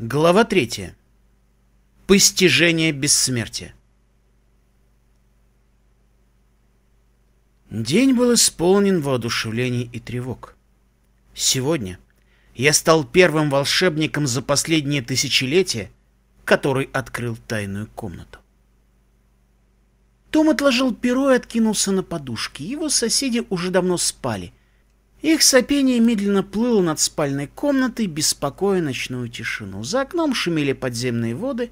Глава третья. Постижение бессмертия. День был исполнен воодушевлений и тревог. Сегодня я стал первым волшебником за последние тысячелетия, который открыл тайную комнату. Том отложил перо и откинулся на подушки. Его соседи уже давно спали — их сопение медленно плыло над спальной комнатой, беспокоя ночную тишину. За окном шумели подземные воды,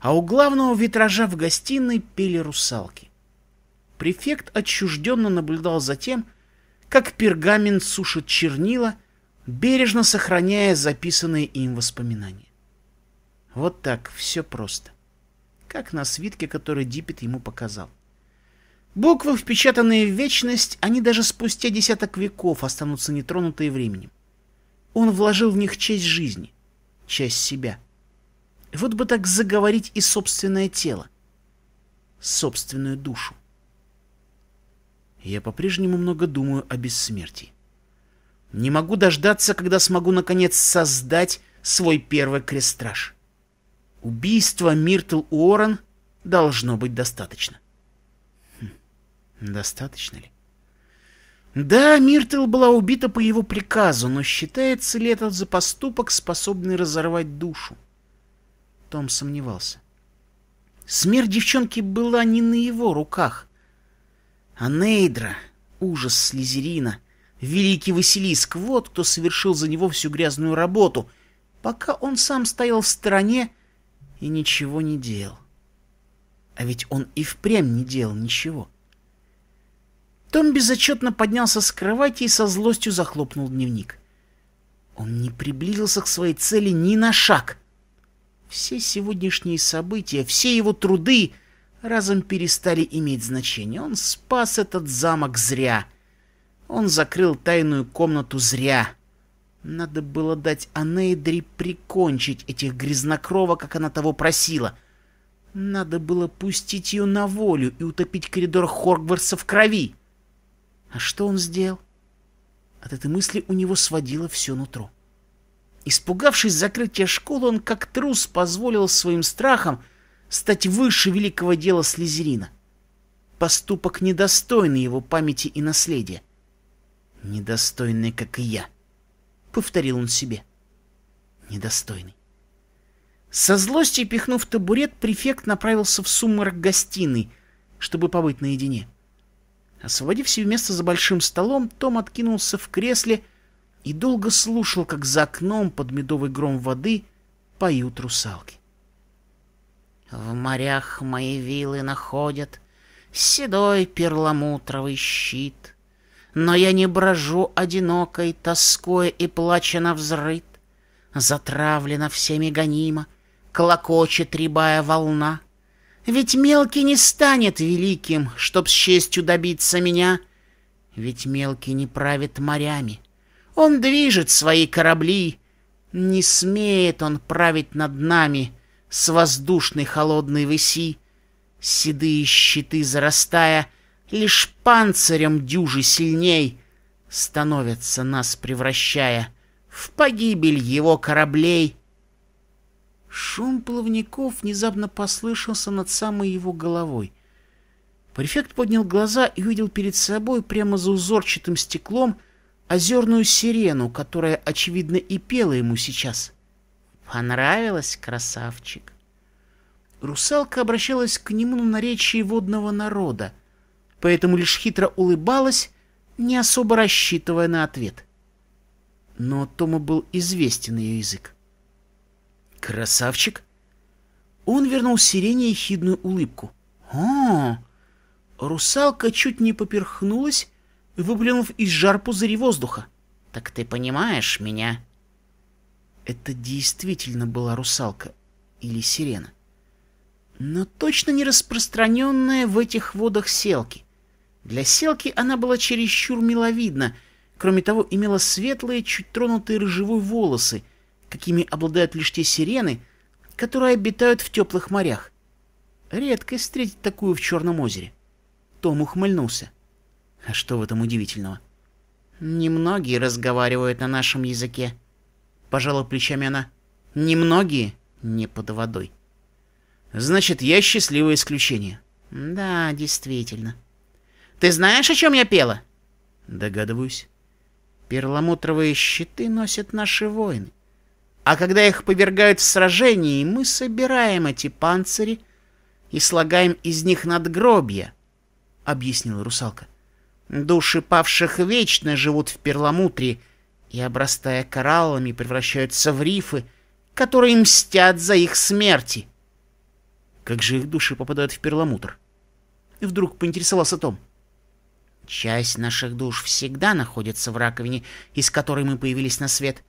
а у главного витража в гостиной пели русалки. Префект отчужденно наблюдал за тем, как пергамент сушит чернила, бережно сохраняя записанные им воспоминания. Вот так, все просто. Как на свитке, который Диппет ему показал. Буквы, впечатанные в вечность, они даже спустя десяток веков останутся нетронутые временем. Он вложил в них часть жизни, часть себя. Вот бы так заговорить и собственное тело, собственную душу. Я по-прежнему много думаю о бессмертии. Не могу дождаться, когда смогу наконец создать свой первый крестраж. Убийство Миртл Уоррен должно быть достаточно. Достаточно ли? Да, Миртл была убита по его приказу, но считается ли этот за поступок, способный разорвать душу? Том сомневался. Смерть девчонки была не на его руках. А Нейдра, ужас Слизерина, великий Василиск, вот кто совершил за него всю грязную работу, пока он сам стоял в стороне и ничего не делал. А ведь он и впрямь не делал ничего. — том безотчетно поднялся с кровати и со злостью захлопнул дневник. Он не приблизился к своей цели ни на шаг. Все сегодняшние события, все его труды разом перестали иметь значение. Он спас этот замок зря. Он закрыл тайную комнату зря. Надо было дать Анейдри прикончить этих грязнокровок, как она того просила. Надо было пустить ее на волю и утопить коридор Хоргвартса в крови. А что он сделал? От этой мысли у него сводило все нутро. Испугавшись закрытия школы, он как трус позволил своим страхам стать выше великого дела Слизерина. Поступок недостойный его памяти и наследия. Недостойный, как и я, — повторил он себе. Недостойный. Со злостью пихнув табурет, префект направился в сумрак гостиной, чтобы побыть наедине. — Освободив себе место за большим столом, Том откинулся в кресле и долго слушал, как за окном под медовый гром воды поют русалки. В морях мои вилы находят седой перламутровый щит, Но я не брожу одинокой, тоскуя и плача на взрыт. Затравлена всеми гонима, клокочет рябая волна — ведь мелкий не станет великим, чтоб с честью добиться меня. Ведь мелкий не правит морями. Он движет свои корабли. Не смеет он править над нами с воздушной холодной выси. Седые щиты зарастая, лишь панцирем дюжи сильней становятся нас превращая в погибель его кораблей — Шум плавников внезапно послышался над самой его головой. Префект поднял глаза и увидел перед собой прямо за узорчатым стеклом озерную сирену, которая, очевидно, и пела ему сейчас. «Понравилось, красавчик?» Русалка обращалась к нему на наречии водного народа, поэтому лишь хитро улыбалась, не особо рассчитывая на ответ. Но Тому был известен ее язык. Красавчик? Он вернул сирене ехидную улыбку. О, русалка чуть не поперхнулась, выплюнув из жар пузыри воздуха. Так ты понимаешь меня? Это действительно была русалка или сирена. Но точно не распространенная в этих водах селки. Для селки она была чересчур миловидна, кроме того, имела светлые, чуть тронутые рыжевой волосы, какими обладают лишь те сирены, которые обитают в теплых морях. Редко встретить такую в Черном озере. Том ухмыльнулся. А что в этом удивительного? Немногие разговаривают на нашем языке. Пожала плечами она. Немногие не под водой. Значит, я счастливое исключение. Да, действительно. Ты знаешь, о чем я пела? Догадываюсь. Перламутровые щиты носят наши воины. А когда их повергают в сражении, мы собираем эти панцири и слагаем из них надгробья, — объяснила русалка. Души павших вечно живут в перламутре и, обрастая кораллами, превращаются в рифы, которые мстят за их смерти. Как же их души попадают в перламутр? И вдруг поинтересовался Том. Часть наших душ всегда находится в раковине, из которой мы появились на свет.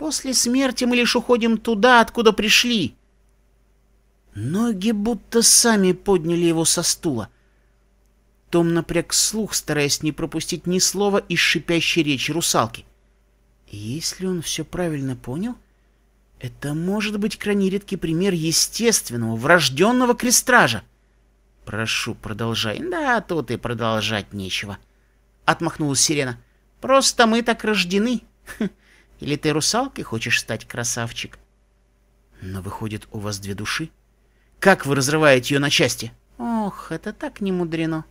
После смерти мы лишь уходим туда, откуда пришли. Ноги будто сами подняли его со стула. Том напряг слух, стараясь не пропустить ни слова из шипящей речи русалки. если он все правильно понял, это может быть крайне редкий пример естественного, врожденного крестража. Прошу, продолжай. Да, тут и продолжать нечего. Отмахнулась сирена. Просто мы так рождены. Или ты русалкой хочешь стать, красавчик? Но выходит, у вас две души? Как вы разрываете ее на части? Ох, это так не мудрено.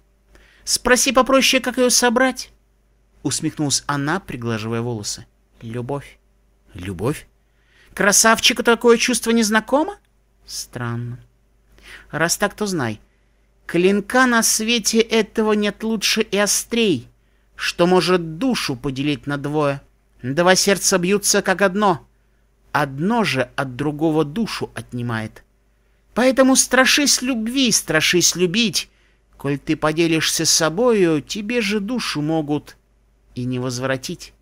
Спроси попроще, как ее собрать. Усмехнулась она, приглаживая волосы. Любовь. Любовь? Красавчику такое чувство незнакомо? Странно. Раз так, то знай. Клинка на свете этого нет лучше и острей, что может душу поделить на двое. Два сердца бьются как одно. Одно же от другого душу отнимает. Поэтому страшись любви, страшись любить. Коль ты поделишься с собою, тебе же душу могут и не возвратить.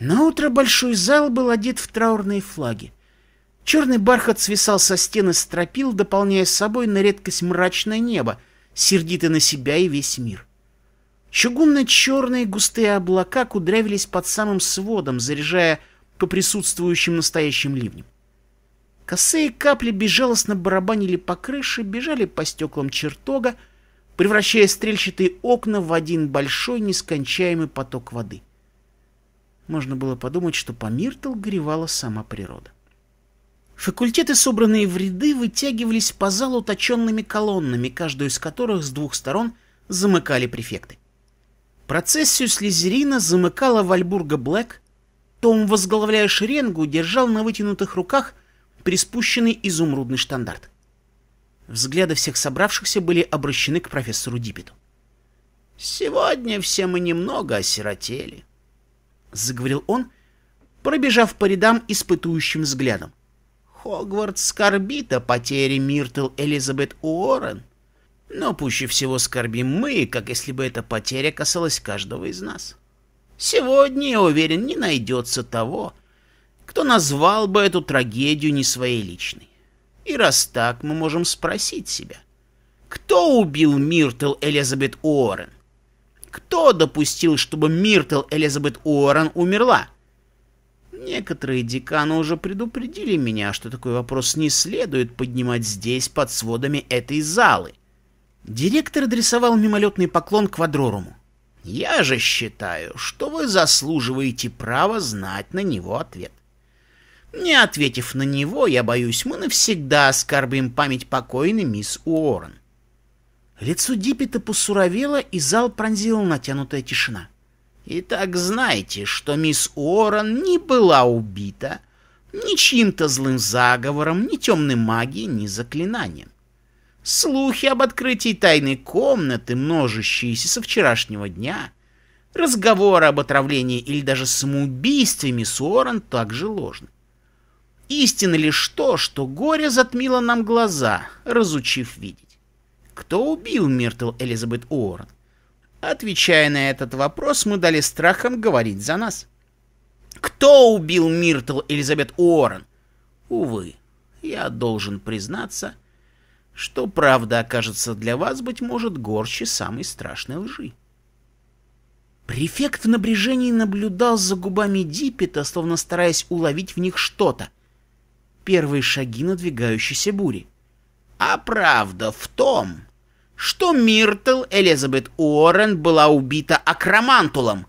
Наутро большой зал был одет в траурные флаги. Черный бархат свисал со стены стропил, дополняя собой на редкость мрачное небо, сердито на себя и весь мир. Чугунно-черные густые облака кудрявились под самым сводом, заряжая по присутствующим настоящим ливнем. Косые капли безжалостно барабанили по крыше, бежали по стеклам чертога, превращая стрельчатые окна в один большой нескончаемый поток воды. Можно было подумать, что по Миртл горевала сама природа. Факультеты, собранные в ряды, вытягивались по залу точенными колоннами, каждую из которых с двух сторон замыкали префекты. Процессию Слизерина замыкала Вальбурга Блэк, Том, возглавляя шеренгу, держал на вытянутых руках приспущенный изумрудный штандарт. Взгляды всех собравшихся были обращены к профессору Диппету. «Сегодня все мы немного осиротели», — заговорил он, пробежав по рядам испытующим взглядом. Хогвартс скорбит о потере Миртл Элизабет Уоррен. Но пуще всего скорбим мы, как если бы эта потеря касалась каждого из нас. Сегодня, я уверен, не найдется того, кто назвал бы эту трагедию не своей личной. И раз так, мы можем спросить себя, кто убил Миртл Элизабет Уоррен? Кто допустил, чтобы Миртл Элизабет Уоррен умерла? Некоторые деканы уже предупредили меня, что такой вопрос не следует поднимать здесь, под сводами этой залы. Директор адресовал мимолетный поклон квадроруму. Я же считаю, что вы заслуживаете права знать на него ответ. Не ответив на него, я боюсь, мы навсегда оскорбим память покойной мисс Уоррен. Лицо Диппета посуровело, и зал пронзила натянутая тишина. — Итак, знайте, что мисс Уоррен не была убита ни чьим-то злым заговором, ни темной магией, ни заклинанием. Слухи об открытии тайной комнаты, множащиеся со вчерашнего дня, разговоры об отравлении или даже самоубийстве мисс Уоррен также ложны. Истина лишь то, что горе затмило нам глаза, разучив видеть. Кто убил Миртл Элизабет Уоррен? Отвечая на этот вопрос, мы дали страхам говорить за нас. Кто убил Миртл Элизабет Уоррен? Увы, я должен признаться, что правда окажется для вас, быть может, горче самой страшной лжи. Префект в напряжении наблюдал за губами Диппета, словно стараясь уловить в них что-то. Первые шаги надвигающейся бури. А правда в том, что Миртл Элизабет Уоррен была убита акромантулом,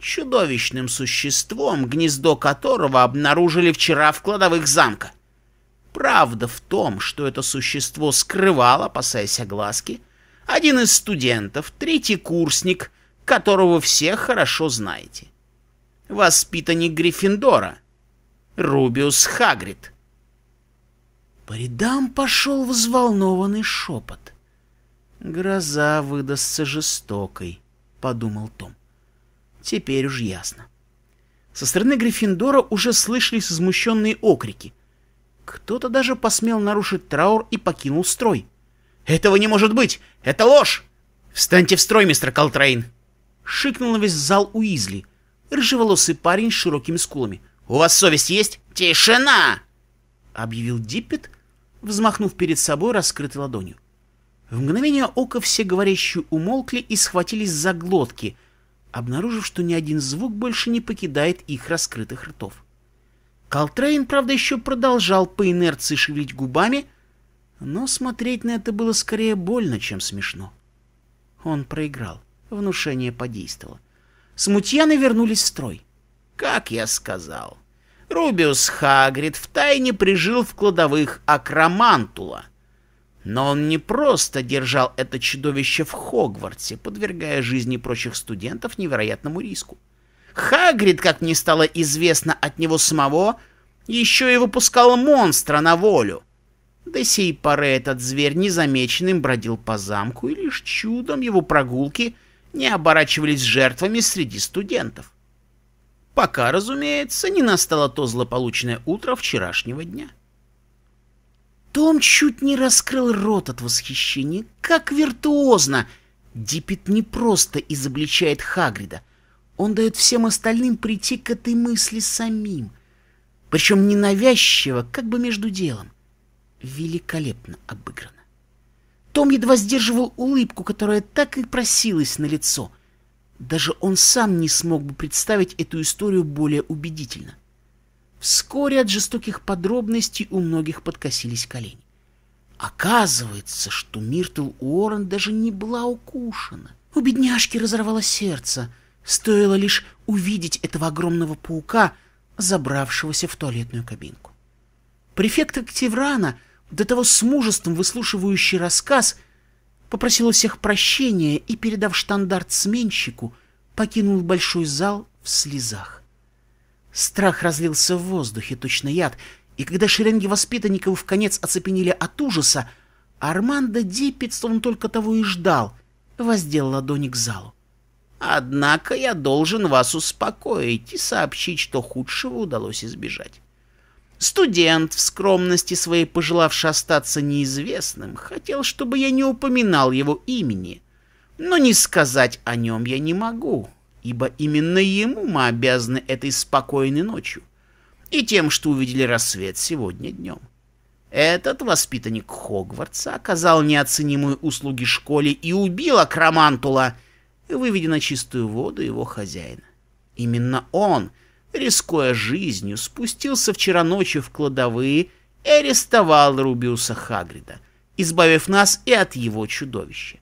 чудовищным существом, гнездо которого обнаружили вчера в кладовых замка. Правда в том, что это существо скрывал, опасаясь огласки, один из студентов, третий курсник, которого все хорошо знаете. Воспитанник Гриффиндора, Рубиус Хагрид. По рядам пошел взволнованный шепот. «Гроза выдастся жестокой», — подумал Том. Теперь уж ясно. Со стороны Гриффиндора уже слышались возмущенные окрики. Кто-то даже посмел нарушить траур и покинул строй. «Этого не может быть! Это ложь! Встаньте в строй, мистер Колтрейн!» Шикнул на весь зал Уизли, рыжеволосый парень с широкими скулами. «У вас совесть есть? Тишина!» Объявил Диппет, взмахнув перед собой раскрытой ладонью. В мгновение ока все говорящие умолкли и схватились за глотки, обнаружив, что ни один звук больше не покидает их раскрытых ртов. Колтрейн, правда, еще продолжал по инерции шевелить губами, но смотреть на это было скорее больно, чем смешно. Он проиграл. Внушение подействовало. Смутьяны вернулись в строй. Как я сказал, Рубиус Хагрид втайне прижил в кладовых акромантула — но он не просто держал это чудовище в Хогвартсе, подвергая жизни прочих студентов невероятному риску. Хагрид, как мне стало известно от него самого, еще и выпускал монстра на волю. До сей поры этот зверь незамеченным бродил по замку, и лишь чудом его прогулки не оборачивались жертвами среди студентов. Пока, разумеется, не настало то злополучное утро вчерашнего дня. Том чуть не раскрыл рот от восхищения. Как виртуозно! Диппет не просто изобличает Хагрида. Он дает всем остальным прийти к этой мысли самим. Причем ненавязчиво, как бы между делом. Великолепно обыграно. Том едва сдерживал улыбку, которая так и просилась на лицо. Даже он сам не смог бы представить эту историю более убедительно. Вскоре от жестоких подробностей у многих подкосились колени. Оказывается, что Миртл Уоррен даже не была укушена. У бедняжки разорвало сердце. Стоило лишь увидеть этого огромного паука, забравшегося в туалетную кабинку. Префект Активрана, до того с мужеством выслушивающий рассказ, попросил у всех прощения и, передав штандарт сменщику, покинул большой зал в слезах. Страх разлился в воздухе, точно яд, и когда шеренги воспитанников в конец оцепенели от ужаса, Армандо Диппетс, он только того и ждал, воздел ладони к залу. Однако я должен вас успокоить и сообщить, что худшего удалось избежать. Студент, в скромности своей пожелавший остаться неизвестным, хотел, чтобы я не упоминал его имени, но не сказать о нем я не могу, ибо именно ему мы обязаны этой спокойной ночью и тем, что увидели рассвет сегодня днем. Этот воспитанник Хогвартса оказал неоценимые услуги школе и убил Акромантула, выведя на чистую воду его хозяина. Именно он, рискуя жизнью, спустился вчера ночью в кладовые и арестовал Рубиуса Хагрида, избавив нас и от его чудовища.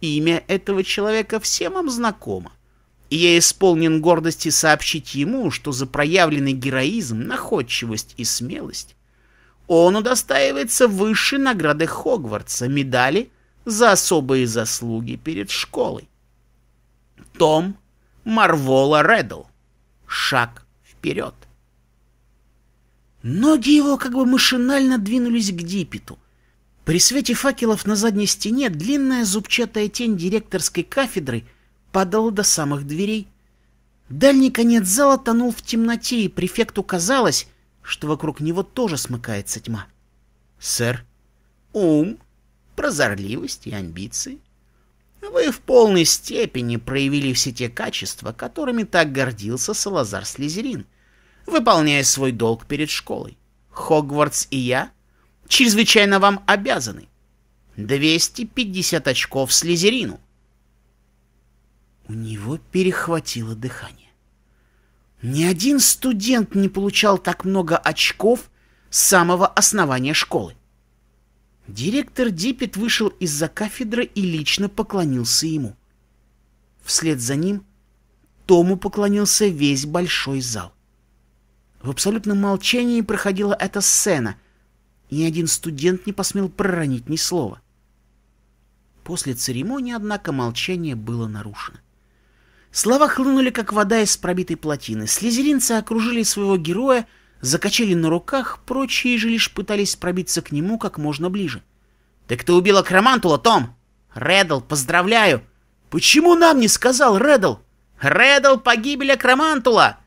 Имя этого человека всем вам знакомо и я исполнен гордости сообщить ему, что за проявленный героизм, находчивость и смелость он удостаивается высшей награды Хогвартса, медали за особые заслуги перед школой. Том Марвола Реддл. Шаг вперед. Ноги его как бы машинально двинулись к Диппету. При свете факелов на задней стене длинная зубчатая тень директорской кафедры — падал до самых дверей. Дальний конец зала тонул в темноте, и префекту казалось, что вокруг него тоже смыкается тьма. «Сэр, ум, прозорливость и амбиции. Вы в полной степени проявили все те качества, которыми так гордился Салазар Слизерин, выполняя свой долг перед школой. Хогвартс и я чрезвычайно вам обязаны. 250 очков Слизерину. У него перехватило дыхание. Ни один студент не получал так много очков с самого основания школы. Директор Диппет вышел из-за кафедры и лично поклонился ему. Вслед за ним Тому поклонился весь большой зал. В абсолютном молчании проходила эта сцена, ни один студент не посмел проронить ни слова. После церемонии, однако, молчание было нарушено. Слова хлынули, как вода из пробитой плотины. Слизеринцы окружили своего героя, закачали на руках, прочие же лишь пытались пробиться к нему как можно ближе. — Так ты убил акромантула, Том! Реддл, поздравляю! — Почему нам не сказал Реддл? — Реддл, погибель Акромантула!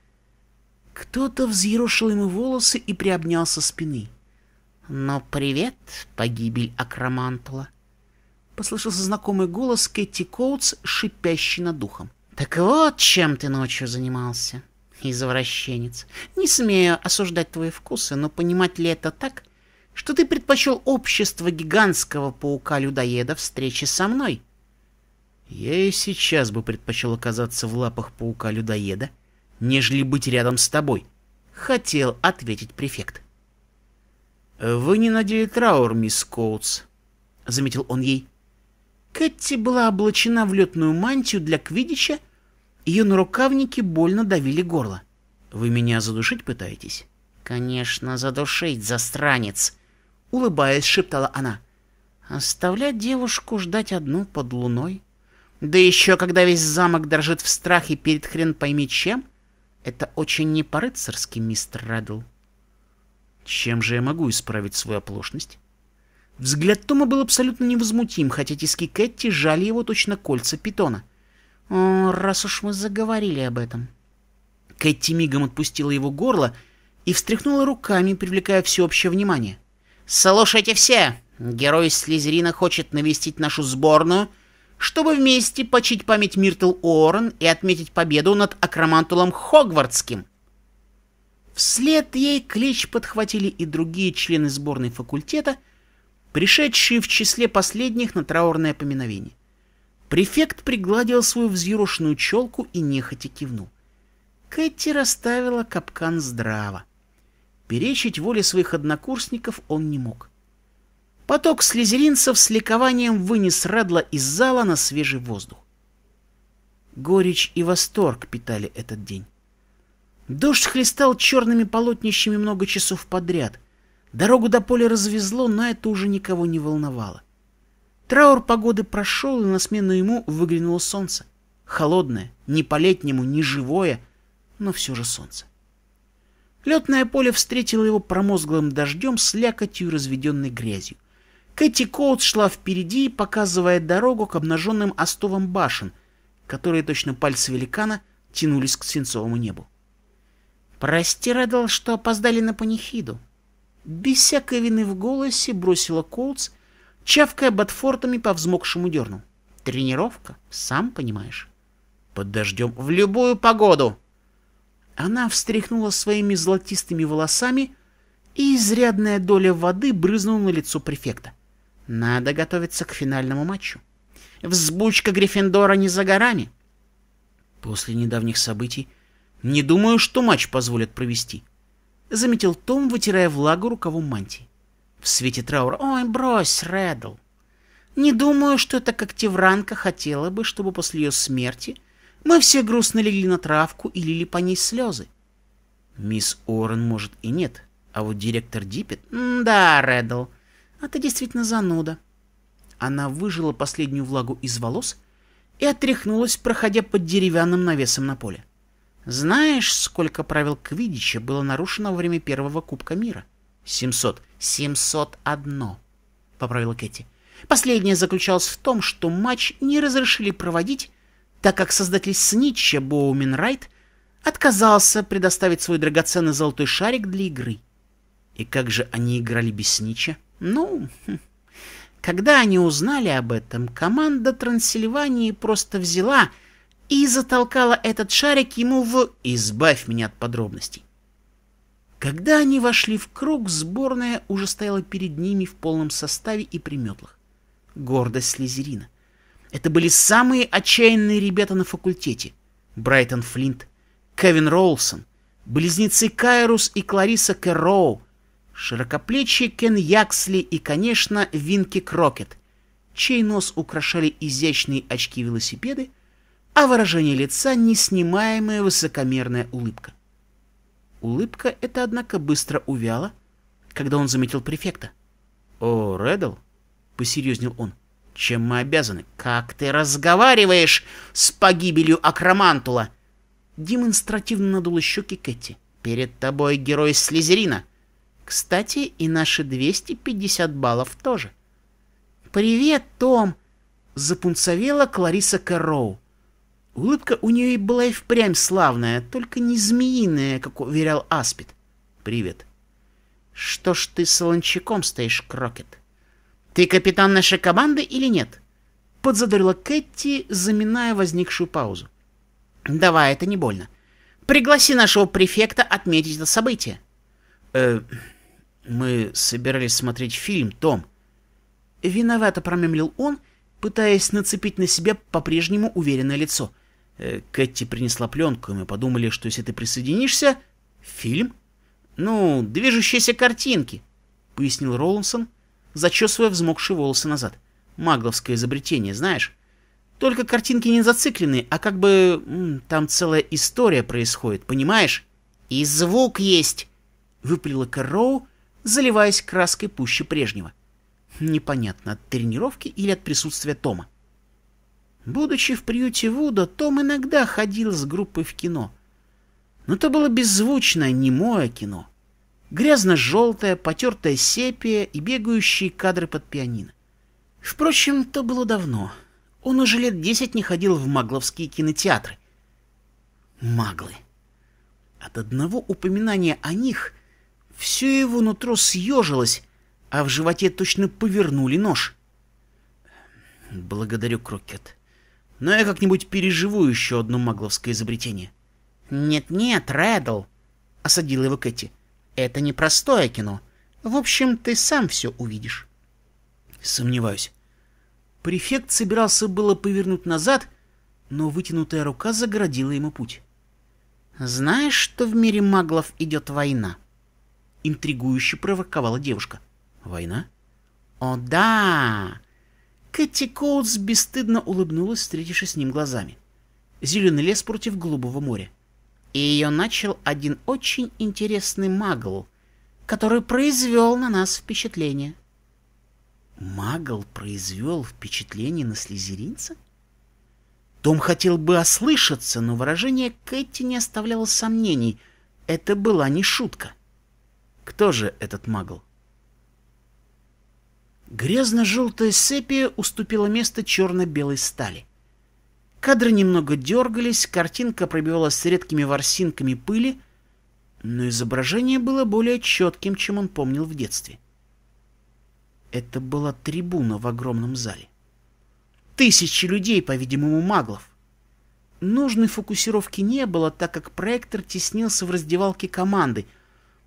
Кто-то взъерошил ему волосы и приобнял со спины. — Ну, привет, погибель Акромантула! — послышался знакомый голос Кэти Коутс, шипящий над ухом. — Так вот, чем ты ночью занимался, извращенец. Не смею осуждать твои вкусы, но понимать ли это так, что ты предпочел общество гигантского паука-людоеда встречи со мной. Я и сейчас бы предпочел оказаться в лапах паука-людоеда, нежели быть рядом с тобой, — хотел ответить префект. «Вы не надели траур, мисс Коутс», — заметил он ей. Кэти была облачена в летную мантию для квидича, ее нарукавники больно давили горло. «Вы меня задушить пытаетесь?» «Конечно, задушить, застранец!» улыбаясь, шептала она. Оставлять девушку ждать одну под луной? Да еще когда весь замок дрожит в страхе перед хрен пойми чем? Это очень не по-рыцарски, мистер Реддл. Чем же я могу исправить свою оплошность? Взгляд Тома был абсолютно невозмутим, хотя тиски Кэти жали его точно кольца питона. Раз уж мы заговорили об этом. Кэти мигом отпустила его горло и встряхнула руками, привлекая всеобщее внимание. «Слушайте все! Герой Слизерина хочет навестить нашу сборную, чтобы вместе почить память Миртл Уоррен и отметить победу над Акромантулом Хогвартским». Вслед ей клич подхватили и другие члены сборной факультета, пришедшие в числе последних на траурное поминовение. Префект пригладил свою взъерошенную челку и нехотя кивнул. Кэти расставила капкан здраво. Перечить воле своих однокурсников он не мог. Поток слезеринцев с ликованием вынес Радла из зала на свежий воздух. Горечь и восторг питали этот день. Дождь хлестал черными полотнищами много часов подряд. Дорогу до поля развезло, но это уже никого не волновало. Траур погоды прошел, и на смену ему выглянуло солнце. Холодное, не по-летнему, не живое, но все же солнце. Летное поле встретило его промозглым дождем с лякотью и разведенной грязью. Кэти Коут шла впереди, показывая дорогу к обнаженным остовам башен, которые точно пальцы великана тянулись к свинцовому небу. «Прости, Реддл, что опоздали на панихиду». Без всякой вины в голосе бросила Коутс, чавкая ботфортами по взмокшему дерну. «Тренировка, сам понимаешь». «Под дождем в любую погоду», она встряхнула своими золотистыми волосами, и изрядная доля воды брызнула на лицо префекта. Надо готовиться к финальному матчу. Взбучка Гриффиндора не за горами. После недавних событий не думаю, что матч позволят провести. Заметил Том, вытирая влагу рукавом мантии. В свете траура. Ой, брось, Реддл. Не думаю, что эта когтевранка хотела бы, чтобы после ее смерти мы все грустно легли на травку и лили по ней слезы. Мисс Орен, может, и нет, а вот директор Диппет... Да, Реддл, а ты действительно зануда. Она выжила последнюю влагу из волос и отряхнулась, проходя под деревянным навесом на поле. Знаешь, сколько правил Квидича было нарушено во время первого Кубка мира? Семьсот. Семьсот одно, поправила Кэти. Последнее заключалось в том, что матч не разрешили проводить так как создатель Снитча Боумен Райт отказался предоставить свой драгоценный золотой шарик для игры. И как же они играли без Снитча? Ну, хм. когда они узнали об этом, команда Трансильвании просто взяла и затолкала этот шарик ему в «Избавь меня от подробностей». Когда они вошли в круг, сборная уже стояла перед ними в полном составе и приметлах. Гордость Слизерина. Это были самые отчаянные ребята на факультете. Брайтон Флинт, Кевин Ролсон, близнецы Кайрус и Клариса Кэрроу, широкоплечий Кен Яксли и, конечно, Винки Крокет, чей нос украшали изящные очки-велосипеды, а выражение лица неснимаемая высокомерная улыбка. Улыбка эта, однако, быстро увяла, когда он заметил префекта. «О, Реддл!» — посерьезнел он. «Чем мы обязаны?» «Как ты разговариваешь с погибелью Акромантула?» Демонстративно надула щеки Кэти. «Перед тобой герой Слизерина. Кстати, и наши 250 баллов тоже». «Привет, Том!» — запунцовела Клариса Кэрроу. Улыбка у нее была и впрямь славная, только не змеиная, как уверял Аспид. «Привет». «Что ж ты с стоишь, Крокет? Ты капитан нашей команды или нет?» Подзадорила Кэти, заминая возникшую паузу. «Давай, это не больно. Пригласи нашего префекта отметить это событие». «Э, мы собирались смотреть фильм, Том». Виновато промямлил он, пытаясь нацепить на себя по-прежнему уверенное лицо. Э, Кэти принесла пленку, и мы подумали, что если ты присоединишься... Фильм? Ну, движущиеся картинки, пояснил Роллинсон, зачесывая взмокшие волосы назад. Магловское изобретение, знаешь? Только картинки не зациклены, а как бы там целая история происходит, понимаешь? И звук есть, выпалила Кэрроу, заливаясь краской пуще прежнего. Непонятно, от тренировки или от присутствия Тома. Будучи в приюте Вуда, Том иногда ходил с группой в кино. Но это было беззвучное, немое кино. Грязно-желтое, потертое сепия и бегающие кадры под пианино. Впрочем, то было давно. Он уже лет десять не ходил в магловские кинотеатры. Маглы. От одного упоминания о них все его нутро съежилось, а в животе точно повернули нож. Благодарю, Крокет. Но я как-нибудь переживу еще одно магловское изобретение. Нет-нет, Рэддл, осадила его Кэти. Это не простое кино. В общем, ты сам все увидишь. Сомневаюсь. Префект собирался было повернуть назад, но вытянутая рука загородила ему путь. «Знаешь, что в мире маглов идет война?» Интригующе проворковала девушка. «Война?» «О, да! Кэти Коутс бесстыдно улыбнулась, встретившись с ним глазами. Зеленый лес против голубого моря. И ее начал один очень интересный магл, который произвел на нас впечатление. Магл произвел впечатление на слезеринца? Том хотел бы ослышаться, но выражение Кэти не оставляло сомнений. Это была не шутка. Кто же этот магл? Грязно-желтая сепия уступила место черно-белой стали. Кадры немного дергались, картинка пробивалась с редкими ворсинками пыли, но изображение было более четким, чем он помнил в детстве. Это была трибуна в огромном зале. Тысячи людей, по-видимому, маглов. Нужной фокусировки не было, так как проектор теснился в раздевалке команды —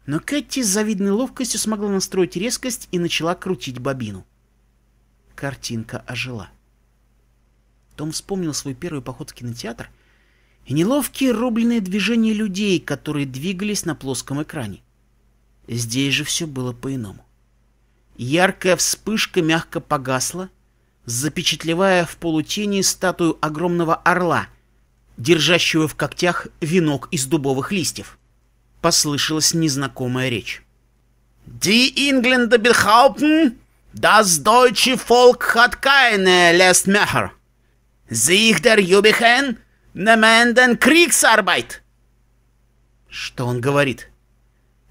но Кэти с завидной ловкостью смогла настроить резкость и начала крутить бобину. Картинка ожила. Том вспомнил свой первый поход в кинотеатр и неловкие рубленые движения людей, которые двигались на плоском экране. Здесь же все было по-иному. Яркая вспышка мягко погасла, запечатлевая в полутени статую огромного орла, держащего в когтях венок из дубовых листьев послышалась незнакомая речь. «Die Engländer behaupten, das deutsche Volk hat keine Lestmecher. Sich der Jubichen nehmen den Kriegsarbeit!» Что он говорит?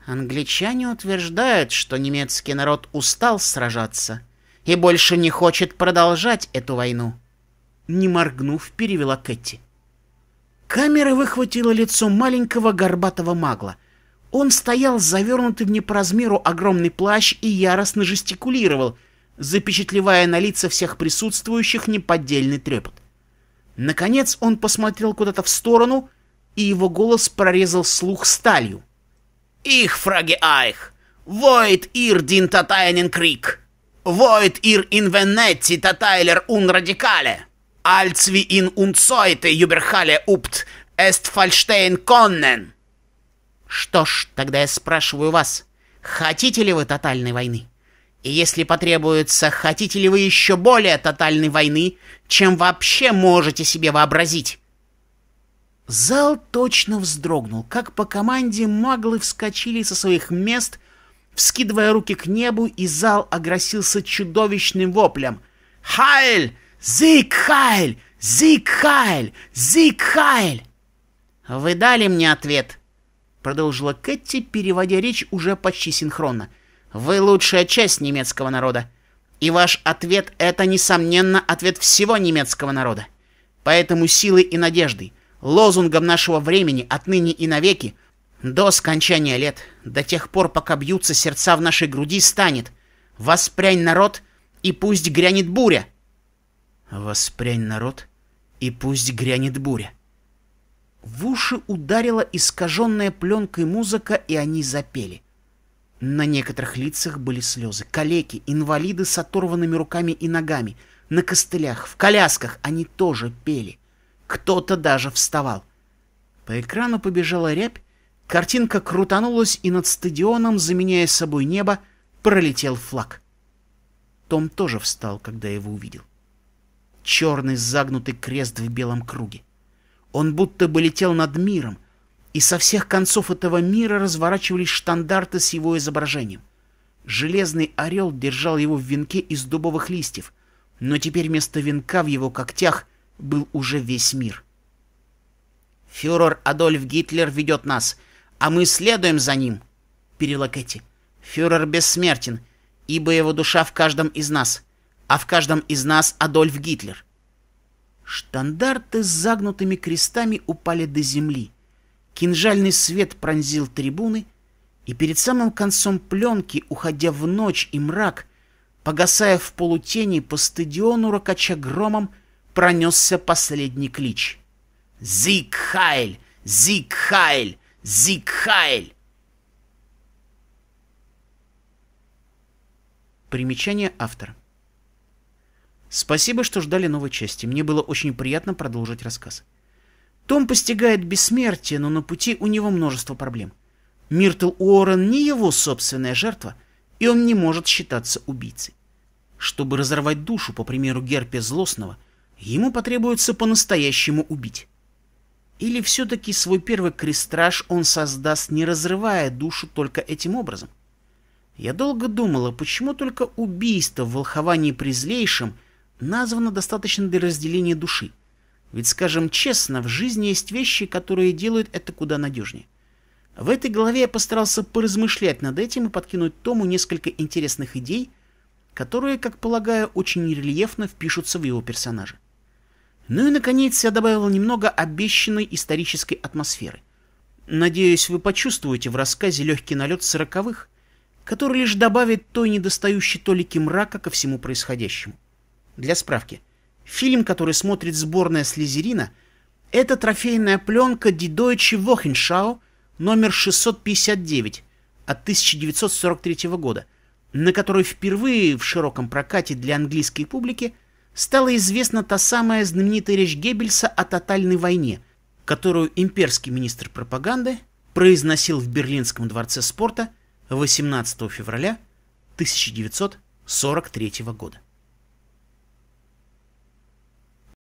Англичане утверждают, что немецкий народ устал сражаться и больше не хочет продолжать эту войну. Не моргнув, перевела Кэти. Камера выхватила лицо маленького горбатого магла. Он стоял завернутый в не огромный плащ и яростно жестикулировал, запечатлевая на лица всех присутствующих неподдельный трепот. Наконец он посмотрел куда-то в сторону, и его голос прорезал слух сталью. «Их, фраги айх! Войт ир дин татайнен крик! Войт ир ин венетти татайлер ун радикале! Альцви ин унцойте юберхале упт эст фальштейн коннен!» Что ж, тогда я спрашиваю вас, хотите ли вы тотальной войны? И если потребуется, хотите ли вы еще более тотальной войны, чем вообще можете себе вообразить? Зал точно вздрогнул, как по команде маглы вскочили со своих мест, вскидывая руки к небу, и зал огросился чудовищным воплем. «Хайль! Зиг Хайль! Зиг Хайль! Зиг Хайль!» «Вы дали мне ответ», — продолжила Кэти, переводя речь уже почти синхронно. «Вы лучшая часть немецкого народа. И ваш ответ — это, несомненно, ответ всего немецкого народа. Поэтому силой и надеждой, лозунгом нашего времени отныне и навеки, до скончания лет, до тех пор, пока бьются сердца в нашей груди, станет «Воспрянь, народ, и пусть грянет буря!» «Воспрянь, народ, и пусть грянет буря!» В уши ударила искаженная пленкой музыка, и они запели. На некоторых лицах были слезы. Калеки, инвалиды с оторванными руками и ногами, на костылях, в колясках они тоже пели. Кто-то даже вставал. По экрану побежала рябь, картинка крутанулась, и над стадионом, заменяя собой небо, пролетел флаг. Том тоже встал, когда его увидел. Черный загнутый крест в белом круге. Он будто бы летел над миром, и со всех концов этого мира разворачивались штандарты с его изображением. Железный орел держал его в венке из дубовых листьев, но теперь вместо венка в его когтях был уже весь мир. «Фюрер Адольф Гитлер ведет нас, а мы следуем за ним», — перела Кэти. «Фюрер бессмертен, ибо его душа в каждом из нас, а в каждом из нас Адольф Гитлер». Штандарты с загнутыми крестами упали до земли — Кинжальный свет пронзил трибуны, и перед самым концом пленки, уходя в ночь и мрак, погасая в полутени по стадиону ракача громом, пронесся последний клич. «Зиг Хайль! Зиг Хайль! Зиг Хайль!» Примечание автора. Спасибо, что ждали новой части. Мне было очень приятно продолжить рассказ. Том постигает бессмертие, но на пути у него множество проблем. Миртл Уоррен не его собственная жертва, и он не может считаться убийцей. Чтобы разорвать душу, по примеру Герпе Злостного, ему потребуется по-настоящему убить. Или все-таки свой первый крестраж он создаст, не разрывая душу только этим образом? Я долго думала, почему только убийство в волховании презлейшем названо достаточно для разделения души. Ведь, скажем честно, в жизни есть вещи, которые делают это куда надежнее. В этой главе я постарался поразмышлять над этим и подкинуть Тому несколько интересных идей, которые, как полагаю, очень рельефно впишутся в его персонажа. Ну и, наконец, я добавил немного обещанной исторической атмосферы. Надеюсь, вы почувствуете в рассказе легкий налет сороковых, который лишь добавит той недостающей толики мрака ко всему происходящему. Для справки – Фильм, который смотрит сборная Слизерина, это трофейная пленка Die Deutsche номер 659 от 1943 года, на которой впервые в широком прокате для английской публики стала известна та самая знаменитая речь Геббельса о тотальной войне, которую имперский министр пропаганды произносил в Берлинском дворце спорта 18 февраля 1943 года.